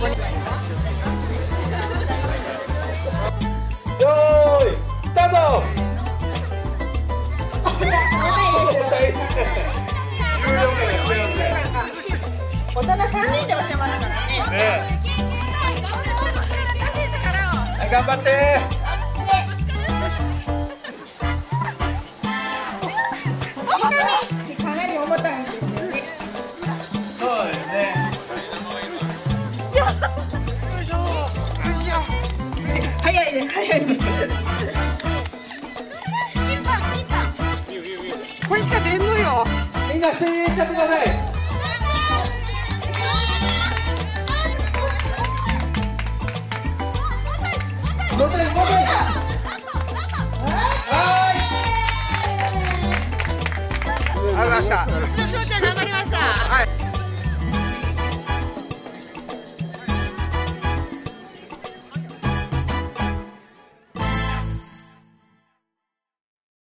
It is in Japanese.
ここに。よーい、スタート。大人三人で押してます。か らね。ねはい、頑張って。いね、早いね。これしか出んのよ。みんな声援しちゃってください。もう一回、もう一回。はーい。ありがとうございました。